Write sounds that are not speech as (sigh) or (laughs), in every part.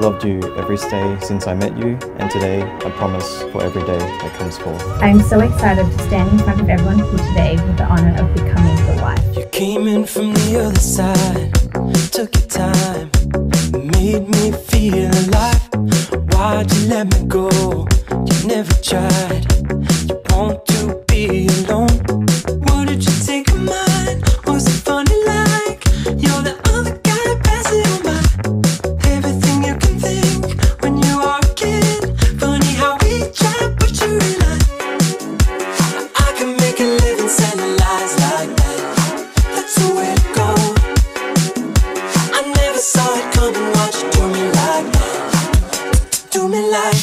I've loved you every day since I met you, and today I promise for every day that comes forth. I'm so excited to stand in front of everyone here today with the honour of becoming the wife. You came in from the other side, took your time, made me feel alive. It.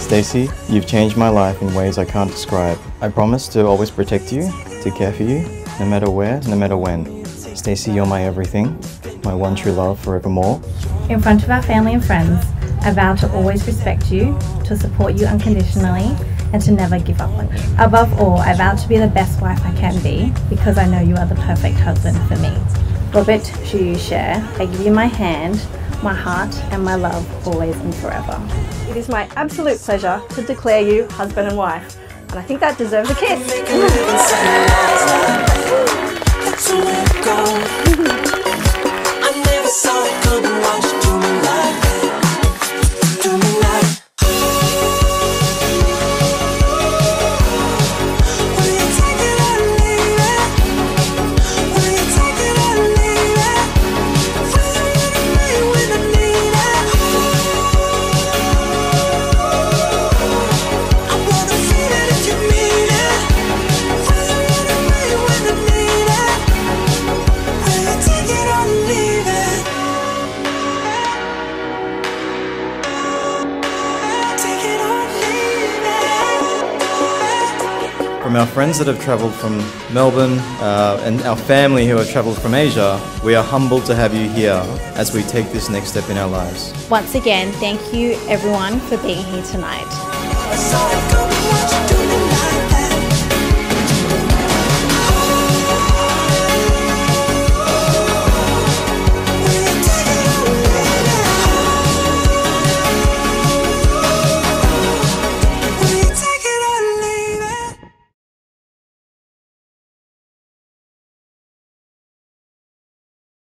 Stacey, you've changed my life in ways I can't describe. I promise to always protect you, to care for you, no matter where, no matter when. Stacey, you're my everything, my one true love forevermore. In front of our family and friends, I vow to always respect you, to support you unconditionally, and to never give up on you. Above all, I vow to be the best wife I can be because I know you are the perfect husband for me. Robert Share, I give you my hand, my heart, and my love always and forever. It is my absolute pleasure to declare you husband and wife, and I think that deserves a kiss. (laughs) From our friends that have travelled from Melbourne uh, and our family who have travelled from Asia, we are humbled to have you here as we take this next step in our lives. Once again, thank you everyone for being here tonight.